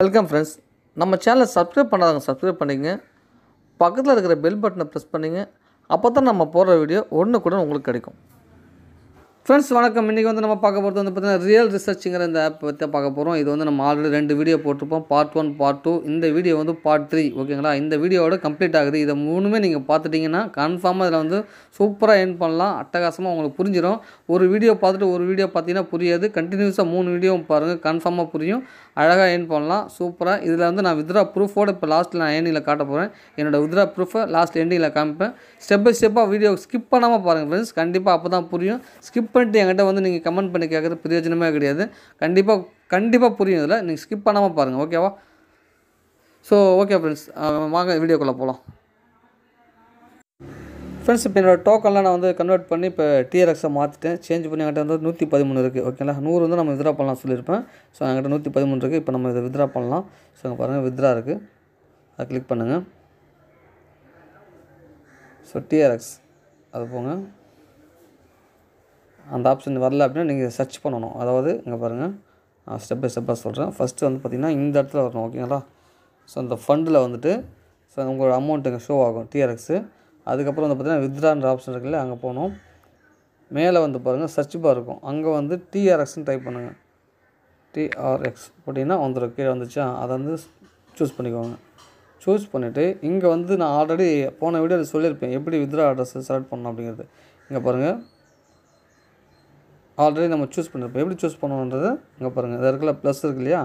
Welcome friends நம்ம சேனலை subscribe பண்ணாதவங்க சப்ஸ்கிரைப் பண்ணிங்க பக்கத்தில் இருக்கிற பெல் பட்டனை ப்ரெஸ் பண்ணிங்க அப்போ தான் நம்ம போடுற வீடியோ ஒன்று கூட உங்களுக்கு கிடைக்கும். ஃப்ரெண்ட்ஸ் வணக்கம். இன்றைக்கி வந்து நம்ம பார்க்க போகிறது வந்து பார்த்தீங்கன்னா ரியல் ரிசர்ச்சுங்கிற இந்த ஆப் பற்றி பார்க்க போகிறோம் இது வந்து நம்ம ஆல்ரெடி ரெண்டு வீடியோ போட்டிருப்போம். பார்ட் ஒன் பார்ட் டூ இந்த வீடியோ வந்து பார்ட் த்ரீ ஓகேங்களா இந்த வீடியோவோட கம்ப்ளீட் ஆகுது. இதை மூணுமே நீங்கள் பார்த்துட்டிங்கன்னா கன்ஃபார்மாக இதில் வந்து சூப்பராக ஏர்ன் பண்ணலாம். அட்டகாசமாக உங்களுக்கு புரிஞ்சிடும் ஒரு வீடியோ பார்த்துட்டு ஒரு வீடியோ பார்த்தீங்கன்னா புரியாது. கண்டினியூஸாக மூணு வீடியோவும் பாருங்கள் கன்ஃபார்மாக புரியும். அழகாக ஏர்ன் பண்ணலாம். சூப்பராக இதில் வந்து நான் வித்ரா ப்ரூஃபோடு இப்போ லாஸ்ட்டில் நான் ஏர்னிங்கில் காட்ட போகிறேன் என்னோட வித்ரா ப்ரூஃபை லாஸ்ட் எண்டிங்கில் காமிப்பேன். ஸ்டெப் பை ஸ்டெப்பாக வீடியோ ஸ்கிப் பண்ணாமல் பாருங்கள் ஃப்ரெண்ட்ஸ் கண்டிப்பாக அப்போ தான் புரியும். ஸ்கிப் பண்ணிட்டு என்கிட்ட வந்து நீங்கள் கமெண்ட் பண்ணி கேட்குறது பிரயோஜனமே கிடையாது. கண்டிப்பாக கண்டிப்பாக புரியும் இதில். நீங்கள் ஸ்கிப் பண்ணாமல் பாருங்கள் ஓகேவா ஸோ ஓகே ஃப்ரெண்ட்ஸ் வாங்க வீடியோக்குள்ளே போகலாம் ஃப்ரெண்ட்ஸ் இப்போ என்னோடய டோக்கன்லாம் நான் வந்து கன்வெர்ட் பண்ணி இப்போ டிஆர்எக்ஸை மாற்றிட்டேன் சேஞ்ச் பண்ணி என்கிட்ட வந்து நூற்றி பதிமூணு இருக்குது ஓகேங்களா நூறு வந்து நம்ம வித்ரா பண்ணலாம் சொல்லியிருப்பேன். ஸோ என்கிட்ட நூற்றி பதிமூணு இருக்குது இப்போ நம்ம இதை வித்ரா பண்ணலாம். ஸோ அங்கே பாருங்கள் வித்ரா இருக்குது அதை கிளிக் பண்ணுங்கள் ஸோ டிஆர்எக்ஸ் அது போங்க. அந்த ஆப்ஷன் வரல அப்படின்னா நீங்கள் சர்ச் பண்ணணும். அதாவது இங்கே பாருங்கள் நான் ஸ்டெப் பை ஸ்டெப்பாக சொல்கிறேன் ஃபஸ்ட்டு வந்து பார்த்திங்கன்னா இந்த இடத்துல வரணும் ஓகேங்களா ஸோ அந்த ஃபண்டில் வந்துட்டு ஸோ உங்களோட அமௌண்ட் இங்கே ஷோ ஆகும் டிஆர்எக்ஸு அதுக்கப்புறம் வந்து பார்த்திங்கன்னா வித்ரான்ற ஆப்ஷன் இருக்குல்ல அங்கே போகணும். மேலே வந்து பாருங்கள் சர்ச் பார் இருக்கும். அங்கே வந்து டிஆர்எக்ஸ்னு டைப் பண்ணுங்கள் டிஆர்எக்ஸ் அப்படின்னா வந்துடும் கீழே வந்துச்சா? அதை வந்து சூஸ் பண்ணிக்கோங்க. சூஸ் பண்ணிவிட்டு இங்கே வந்து நான் ஆல்ரெடி போன வீடியோவில் சொல்லியிருப்பேன். எப்படி வித்ரா அட்ரஸ் செலக்ட் பண்ணணும் அப்படிங்கிறது. இங்கே பாருங்கள் ஆல்ரெடி நம்ம சூஸ் பண்ணியிருப்போம் எப்படி சூஸ் பண்ணணுன்றது இங்கே பாருங்கள் இதில் இருக்கிற ப்ளஸ் இருக்கு இல்லையா?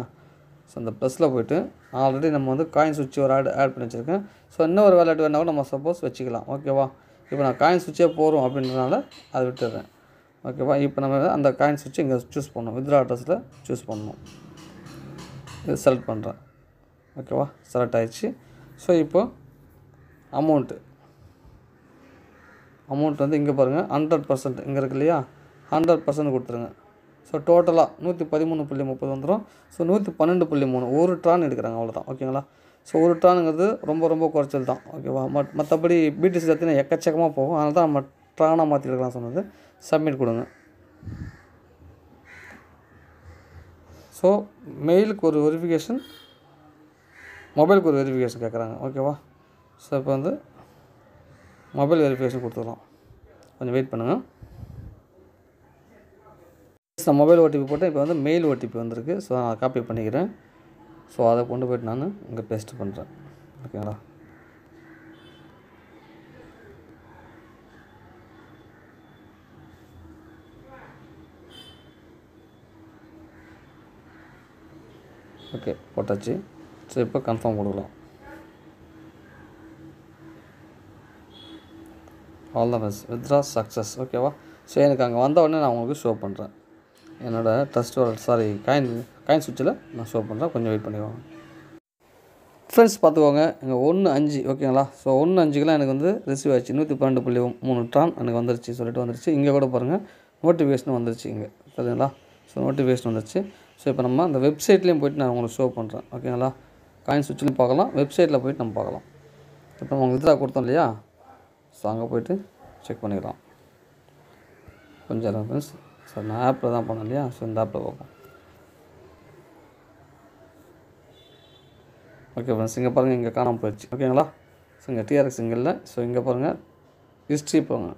ஸோ அந்த ப்ளஸில் போயிட்டு ஆல்ரெடி நம்ம வந்து காயின் சுவிட்ச் ஒரு ஆட் ஆட் பண்ணி வச்சுருக்கேன். ஸோ இன்னும் ஒரு வேலட் வேணாலும் கூட நம்ம சப்போஸ் வச்சுக்கலாம். ஓகேவா இப்போ நான் காயின் சுவிட்சே போகிறோம் அப்படின்றனால அதை விட்டுடுறேன் ஓகேவா இப்போ நம்ம அந்த காயின் சுவிட்ச் இங்கே சூஸ் பண்ணணும் வித்ரா அட்ரஸில் சூஸ் பண்ணணும் இது செலக்ட் பண்ணுறேன் ஓகேவா செலக்ட் ஆகிடுச்சு ஸோ இப்போ அமௌண்ட்டு அமௌண்ட் வந்து இங்கே பாருங்கள் ஹண்ட்ரட் பர்சன்ட் இங்கே இருக்கு இல்லையா? ஹண்ட்ரட் பர்சன்ட் கொடுத்துருங்க. ஸோ டோட்டலாக நூற்றி பதிமூணு புள்ளி முப்பது வந்துடும் ஸோ நூற்றி பன்னெண்டு புள்ளி மூணு. ஒரு ட்ரான் எடுக்கிறாங்க அவ்வளோதான் ஓகேங்களா ஸோ ஒரு ட்ரானுங்கிறது ரொம்ப ரொம்ப குறைச்சல் தான். ஓகேவா மட் மற்றபடி பிடிசி சத்தினா எக்கச்சக்கமாக போகும். அதனால தான் நம்ம ட்ரானாக மாற்றிருக்கலாம் சொன்னது. சப்மிட் கொடுங்க. ஸோ மெயிலுக்கு ஒரு வெரிஃபிகேஷன் மொபைலுக்கு ஒரு வெரிஃபிகேஷன் கேட்குறாங்க ஓகேவா ஸோ இப்போ வந்து மொபைல் வெரிஃபிகேஷன் கொடுத்துக்கலாம் கொஞ்சம் வெயிட் பண்ணுங்கள் நான் மொபைல் ஓடிபி போட்டு இப்போ வந்து மெயில் ஓடிபி வந்திருக்கு. ஸோ நான் காப்பி பண்ணிக்கிறேன். ஸோ அதை கொண்டு போய்ட்டு நான் இங்கே பேஸ்ட் பண்ணுறேன் ஓகேங்களா ஓகே போட்டாச்சு. ஸோ இப்போ கன்ஃபார்ம் கொடுக்கலாம். All the best withdraw success ஓகேவா ஸோ எனக்கு அங்கே வந்த உடனே நான் உங்களுக்கு ஷோ பண்ணுறேன் என்னோடய ட்ரஸ்ட் சாரி காயின் காயின் சுவிட்சில் நான் ஷோ பண்ணுறேன் கொஞ்சம் வெயிட் பண்ணிக்கோங்க. ஃப்ரெண்ட்ஸ் பார்த்துக்கோங்க. இங்கே ஒன்று அஞ்சு ஓகேங்களா ஸோ ஒன்று அஞ்சுக்கெலாம் எனக்கு வந்து ரிசீவ் ஆச்சு நூற்றி பன்னெண்டு புள்ளி மூணு ட்ரான் எனக்கு வந்துருச்சு சொல்லிட்டு வந்துருச்சு. இங்கே கூட பாருங்கள் நோட்டிஃபிகேஷன் வந்துருச்சு இங்கே சரிங்களா? ஸோ நோட்டிஃபிகேஷன் வந்துருச்சு. ஸோ இப்போ நம்ம அந்த வெப்சைட்லேயும் போயிட்டு நான் உங்களுக்கு ஷோ பண்ணுறேன் ஓகேங்களா காயின் சுவிட்சிலையும் பார்க்கலாம் வெப்சைட்டில் போயிட்டு நம்ம பார்க்கலாம். இப்போ நம்ம வித்ரா கொடுத்தோம் இல்லையா? ஸோ அங்கே போய்ட்டு செக் பண்ணிக்கலாம். கொஞ்சம் ஃப்ரெண்ட்ஸ் சார் நான் ஆப்பில் தான் பண்ணேன் இல்லையா? ஸோ இந்த ஆப்பில் பார்ப்போம் ஓகே ஃப்ரெண்ட்ஸ் இங்கே பாருங்கள் இங்கே காணாமல் போயிடுச்சு. ஓகேங்களா? ஸோ இங்கே டிஆர்எக்ஸ் இங்கே இல்லை. ஸோ இங்கே பாருங்கள் ஹிஸ்ட்ரி போங்க.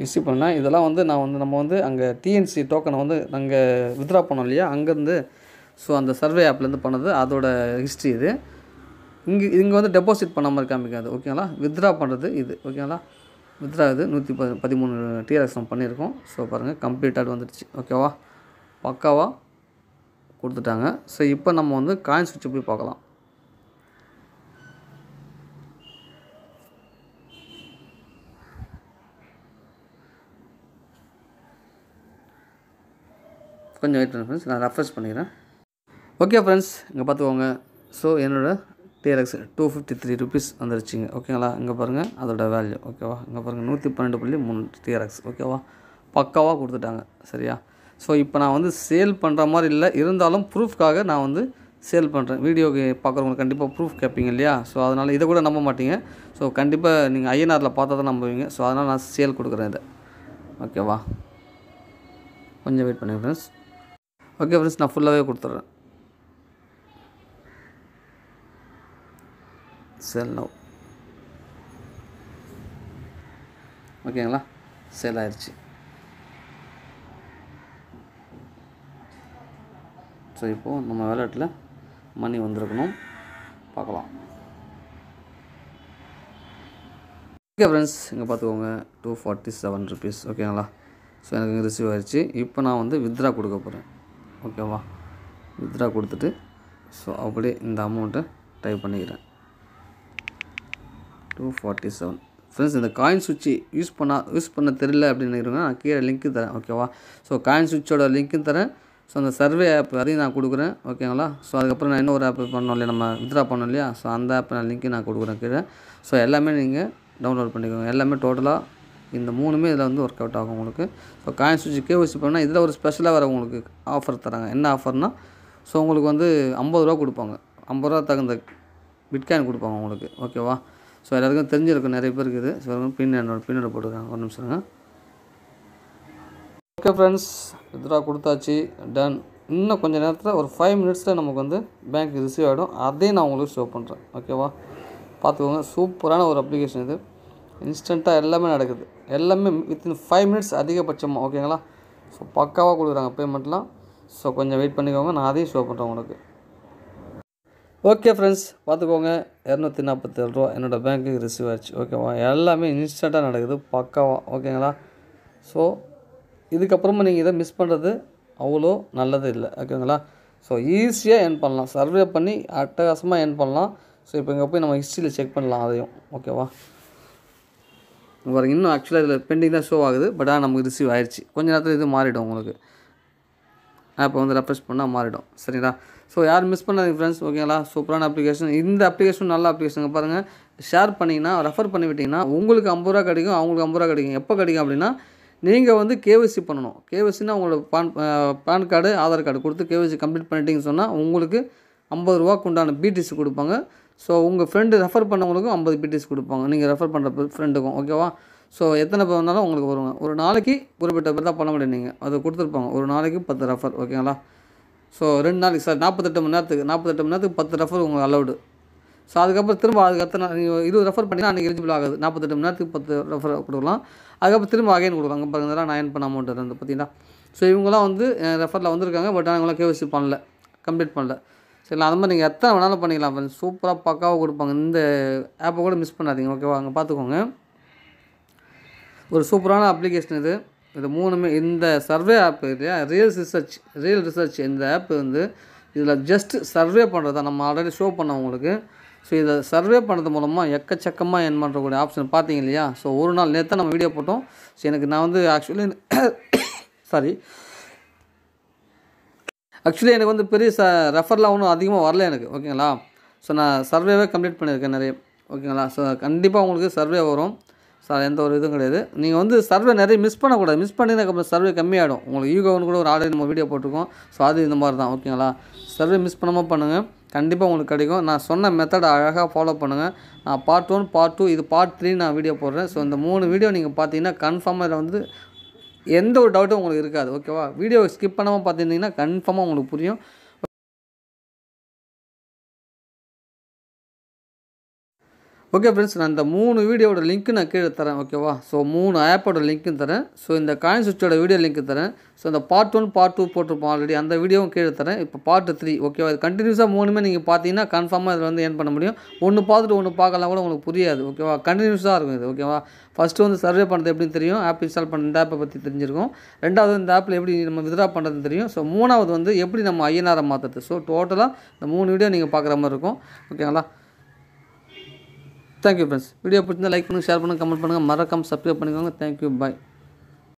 ஹிஸ்ட்ரி பண்ணால் இதெல்லாம் வந்து நான் வந்து நம்ம வந்து அங்கே டிஎன்சி டோக்கனை வந்து நாங்கள் வித்ரா பண்ணோம் இல்லையா? அங்கேருந்து ஸோ அந்த சர்வே ஆப்லேருந்து பண்ணது அதோட ஹிஸ்ட்ரி இது. இங்கே இங்கே வந்து டெபாசிட் பண்ண மாதிரி காமிக்காது ஓகேங்களா? வித்ரா பண்ணுறது இது. ஓகேங்களா? வித்ரா இது நூற்றி ப பதிமூணு டிஆர்எஸ் நம்ம பண்ணியிருக்கோம். ஸோ பாருங்கள் கம்ப்ளீட்டாக வந்துடுச்சு. ஓகேவா பக்காவாக கொடுத்துட்டாங்க. ஸோ இப்போ நம்ம வந்து காயின் சுவிட்சை போய் பார்க்கலாம். கொஞ்சம் வெயிட் பண்ணுங்கள் ஃப்ரெண்ட்ஸ் நான் ரெஃப்ரெஷ் பண்ணிக்கிறேன். ஓகே ஃப்ரெண்ட்ஸ் இங்கே பார்த்துக்கோங்க. ஸோ என்னோடய D L X two fifty three rupees வந்துருச்சுங்க. ஓகேங்களா இங்கே பாருங்கள் அதோட வேல்யூ ஓகேவா இங்கே பாருங்கள் நூற்றி பன்னெண்டு புள்ளி மூணு டிஆர்எக்ஸ் ஓகேவா பக்காவாக கொடுத்துட்டாங்க. சரியா? ஸோ இப்போ நான் வந்து சேல் பண்ணுற மாதிரி இல்லை. இருந்தாலும் ப்ரூஃப்காக நான் வந்து சேல் பண்ணுறேன் வீடியோக்கு பார்க்குறவங்களுக்கு கண்டிப்பாக ப்ரூஃப் கேட்பீங்க இல்லையா? ஸோ அதனால் இதை கூட நம்ப மாட்டீங்க. ஸோ கண்டிப்பாக நீங்கள் ஐஎன்ஆரில் பார்த்தா தான் நம்புவீங்க. ஸோ அதனால் நான் சேல் கொடுக்குறேன் இதை. ஓகேவா கொஞ்சம் வெயிட் பண்ணுங்கள் ஃப்ரெண்ட்ஸ் ஓகே ஃப்ரெண்ட்ஸ் நான் ஃபுல்லாகவே கொடுத்துட்றேன். செல் நோ ஓகேங்களா? சேல் ஆயிடுச்சு ஸோ இப்போது நம்ம வேலெட்டில் மணி வந்திருக்கணும். பார்க்கலாம். ஓகே ஃப்ரெண்ட்ஸ் இங்கே பார்த்துக்கோங்க. டூ ஃபார்ட்டி செவன் ருபீஸ் ஓகேங்களா? ஸோ எனக்கு இங்கே ரிசீவ் ஆகிடுச்சு இப்போ நான் வந்து வித்ரா கொடுக்க போகிறேன் ஓகேவா? வித்ரா கொடுத்துட்டு ஸோ அப்படியே இந்த அமௌண்ட்டை டைப் பண்ணிக்கிறேன். டூ ஃபார்ட்டி செவன் ஃப்ரெண்ட்ஸ் இந்த காயின் சுவிட்சு யூஸ் பண்ண யூஸ் பண்ண தெரியல அப்படின்னு நினைக்கிறேங்க நான் கீழே லிங்க்கு தரேன் ஓகேவா ஸோ காயின் சுவிட்சோட லிங்க்கும் தரேன். ஸோ அந்த சர்வே ஆப் அதையும் நான் கொடுக்குறேன் ஓகேங்களா ஸோ அதுக்கப்புறம் நான் இன்னொரு ஆப் பண்ணோம் இல்லையா? நம்ம வித்ரா பண்ணோம் இல்லையா? ஸோ அந்த ஆப் நான் லிங்க்கு நான் கொடுக்குறேன் கீழே. ஸோ எல்லாமே நீங்கள் டவுன்லோட் பண்ணிக்கோங்க. எல்லாமே டோட்டலாக இந்த மூணுமே இதில் வந்து ஒர்க் அவுட் ஆகும் உங்களுக்கு. ஸோ காயின் சுவிட்ச் கேஓசி பண்ணால் இதில் ஒரு ஸ்பெஷலாக வர உங்களுக்கு ஆஃபர் தராங்க. என்ன ஆஃபர்னால் ஸோ உங்களுக்கு வந்து ஐம்பது ரூபா கொடுப்பாங்க. ஐம்பது ரூபா தகுந்த பிட்காயின் கொடுப்பாங்க உங்களுக்கு ஓகேவா ஸோ எல்லாருக்கும் தெரிஞ்சிருக்கும் நிறைய பேருக்கு இது ஸோ பின் என்னோட பின்னோட போட்டுருக்காங்க ஒரு நிமிஷம் ஓகே ஃப்ரெண்ட்ஸ் வித்ரா கொடுத்தாச்சு. டன் இன்னும் கொஞ்சம் நேரத்தில் ஒரு ஃபைவ் மினிட்ஸில் நமக்கு வந்து பேங்க் ரிசீவ் ஆகிடும் அதையும் நான் உங்களுக்கு ஷோ பண்ணுறேன் ஓகேவா பார்த்துக்கோங்க. சூப்பரான ஒரு அப்ளிகேஷன் இது. இன்ஸ்டண்ட்டாக எல்லாமே நடக்குது. எல்லாமே வித்தின் ஃபைவ் மினிட்ஸ் அதிகபட்சமாக ஓகேங்களா ஸோ பக்காவாக கொடுக்குறாங்க பேமெண்ட்லாம் ஸோ கொஞ்சம் வெயிட் பண்ணிக்கோங்க. நான் அதையும் ஷோ பண்ணுறேன் உங்களுக்கு. ஓகே ஃப்ரெண்ட்ஸ் பார்த்துக்கோங்க. இரநூத்தி நாற்பத்தேழு ரூபா என்னோடய பேங்க்குக்கு ரிசீவ் ஆச்சு. ஓகேவா எல்லாமே இன்ஸ்டண்ட்டாக நடக்குது. பக்காவாக ஓகேங்களா ஸோ இதுக்கப்புறமா நீங்கள் இதை மிஸ் பண்ணுறது அவ்வளோ நல்லது இல்லை. ஓகேங்களா ஸோ ஈஸியாக என் பண்ணலாம். சர்வே பண்ணி அட்டகாசமாக என் பண்ணலாம். ஸோ இப்போ இங்கே போய் நம்ம ஹிஸ்ட்ரியில் செக் பண்ணலாம் அதையும். ஓகேவா பாருங்க இன்னும் ஆக்சுவலாக இதில் பெண்டிங் தான் ஷோ ஆகுது. பட் ஆனால் நமக்கு ரிசீவ் ஆயிடுச்சு கொஞ்ச நேரத்தில் இது மாறிடும் உங்களுக்கு. ஆப்பை வந்து ரெஃப்ரெஷ் பண்ணால் மாறிடும். சரிங்களா? ஸோ யாரும் மிஸ் பண்ணாதீங்க ஃப்ரெண்ட்ஸ் ஓகேங்களா சூப்பரான அப்ளிகேஷன் இந்த அப்ளிகேஷன் நல்ல அப்ளிகேஷன் பாருங்கள் ஷேர் பண்ணிங்கன்னா ரெஃபர் பண்ணிவிட்டிங்கன்னா உங்களுக்கு ஐம்பது ரூபா கிடைக்கும் அவங்களுக்கு ஐம்பது ரூபா கிடைக்கும். எப்போ கிடைக்கும் அப்படின்னா நீங்கள் வந்து கேவிசி பண்ணணும். கேவிசின்னா உங்களோட PAN PAN card Aadhaar card கொடுத்து கேவிசி கம்ப்ளீட் பண்ணிட்டீங்கன்னு சொன்னால் உங்களுக்கு ஐம்பது ரூபாக்கு உண்டான பிடிசி கொடுப்பாங்க. ஸோ உங்கள் ஃப்ரெண்டு ரெஃபர் பண்ணவங்களுக்கும் ஐம்பது பிடிசி கொடுப்பாங்க. நீங்கள் ரெஃபர் பண்ணுற ஃப்ரெண்டுக்கும் ஓகேவா ஸோ எத்தனை பேர் வந்தாலும் உங்களுக்கு வருவாங்க ஒரு நாளைக்கு குறிப்பிட்ட பேர் தான் பண்ண முடியும் நீங்கள் அது கொடுத்துருப்பாங்க. ஒரு நாளைக்கு பத்து ரெஃபர் ஓகேங்களா ஸோ ரெண்டு நாளைக்கு சார் நாற்பத்தெட்டு மணி நேரத்துக்கு நாற்பத்தெட்டு மணி நேரத்துக்கு பத்து ரெஃபர் உங்களுக்கு அலௌடு ஸோ அதுக்கப்புறம் திரும்ப அதுக்கு அத்தனை நீங்கள் இருபது ரெஃபர் பண்ணினா அன்றைக்கி எலிஜிபிள் ஆகுது. நாற்பத்தெட்டு மணி நேரத்துக்கு பத்து ரெஃபர் கொடுக்கலாம். அதுக்கப்புறம் திரும்ப அகைன் கொடுக்கலாம். அங்கே பாருங்க இதெல்லாம் ஏன் பண்ண அமௌண்ட் இருந்து பார்த்தீங்கன்னா ஸோ இவங்களாம் வந்து ரெஃபரில் வந்திருக்காங்க பட் ஆனால் இவங்களாம் கேவிசி பண்ணல. கம்ப்ளீட் பண்ணல. சரிங்களா? அது மாதிரி நீங்கள் எத்தனை வேணாலும் பண்ணிக்கலாம் சூப்பராக பக்காவாக கொடுப்பாங்க. இந்த ஆப்பை கூட மிஸ் பண்ணாதீங்க ஓகேவா அங்கே பார்த்துக்கோங்க. ஒரு சூப்பரான அப்ளிகேஷன் இது. இது மூணுமே இந்த சர்வே ஆப் இல்லையா? ரியல் ரிசர்ச் ரியல் ரிசர்ச் இந்த ஆப் வந்து இதில் ஜஸ்ட் சர்வே பண்ணுறது தான் நம்ம ஆல்ரெடி ஷோ பண்ணோம் உங்களுக்கு. ஸோ இதை சர்வே பண்ணுறது மூலமாக எக்கச்சக்கமாக என் பண்ணுறக்கூடிய ஆப்ஷன் பார்த்தீங்க இல்லையா? ஸோ ஒரு நாள் நேற்று நம்ம வீடியோ போட்டோம். ஸோ எனக்கு நான் வந்து ஆக்சுவலி சாரி ஆக்சுவலி எனக்கு வந்து பெரிய ச ரெஃபர்லாம் ஒன்றும் அதிகமாக வரல எனக்கு ஓகேங்களா ஸோ நான் சர்வேவே கம்ப்ளீட் பண்ணியிருக்கேன் நிறைய ஓகேங்களா ஸோ கண்டிப்பாக உங்களுக்கு சர்வே வரும். சார் எந்த ஒரு இதுவும் கிடையாது. நீங்கள் வந்து சர்வே நிறைய மிஸ் பண்ணக்கூடாது. மிஸ் பண்ணிங்கன்னா சர்வே கம்மியாகிடும் உங்களுக்கு ஈகோன்னு கூட ஒரு ஆல்ரெடி நம்ம வீடியோ போட்டிருக்கோம். ஸோ அது இந்த மாதிரி தான். ஓகேங்களா சர்வே மிஸ் பண்ணாமல் பண்ணுங்கள் கண்டிப்பாக உங்களுக்கு கிடைக்கும். நான் சொன்ன மெத்தடை அழகாக ஃபாலோ பண்ணுங்கள் நான் பார்ட் ஒன் பார்ட் டூ இது பார்ட் த்ரீ நான் வீடியோ போடுறேன். ஸோ இந்த மூணு வீடியோ நீங்கள் பார்த்தீங்கன்னா கன்ஃபார்மாக இதில் வந்து எந்த ஒரு டவுட்டும் உங்களுக்கு இருக்காது. ஓகேவா வீடியோ ஸ்கிப் பண்ணாமல் பார்த்துருந்தீங்கன்னா கன்ஃபார்மாக உங்களுக்கு புரியும். ஓகே ஃப்ரெண்ட்ஸ் நான் இந்த மூணு வீடியோட லிங்க்கு நான் கீழே தரேன் ஓகேவா ஸோ மூணு ஆப்போட லிங்க்கும் தரேன். ஸோ இந்த காயின் சுவிட்சோட வீடியோ லிங்க் தரேன். ஸோ இந்த பார்ட் ஒன் பார்ட் டூ போட்டிருப்போம் ஆல்ரெடி அந்த வீடியோவும் கீழே தரேன். இப்போ பார்ட் த்ரீ ஓகேவா இது கண்டினியூஸாக மூணுமே நீங்கள் பார்த்தீங்கன்னா கன்ஃபார்மாக இதில் வந்து ஏன் பண்ண முடியும். ஒன்று பார்த்துட்டு ஒன்று பார்க்கலாம் கூட உங்களுக்கு புரியாது ஓகேவா கண்டினியூஸாக இருக்கும் இது ஓகேவா ஃபஸ்ட்டு வந்து சர்வே பண்ணுறது எப்படின்னு தெரியும். ஆப் இன்ஸ்டால் பண்ண இந்த ஆப்பை பற்றி தெரிஞ்சிருக்கும். ரெண்டாவது இந்த ஆப்பில் எப்படி நம்ம வித்ரா பண்ணுறது தெரியும். ஸோ மூணாவது வந்து எப்படி நம்ம ஐஎன்ஆரை மாற்றுறது ஸோ டோட்டலாக இந்த மூணு வீடியோ நீங்கள் பார்க்குற மாதிரி இருக்கும். ஓகேங்களா தேங்க்யூ ஃப்ரெண்ட்ஸ் வீடியோ பிடிச்சிருந்தா லைக் பண்ணுங்கள் ஷேர் பண்ணுங்கள் கமெண்ட் பண்ணுங்கள் மறக்காமல் சப்ஸ்கிரைப் பண்ணிக்கோங்க. Thank you bye